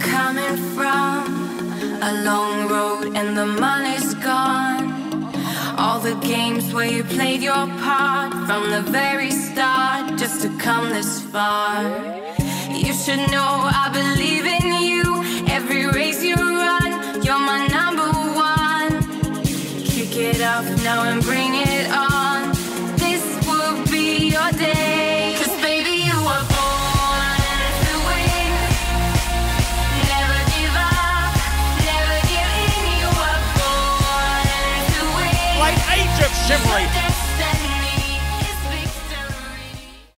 coming from? A long road and the money's gone. All the games where you played your part from the very start just to come this far. You should know i believe in you. Every race you run you're my number one. Kick it off now and bring it up of chivalry.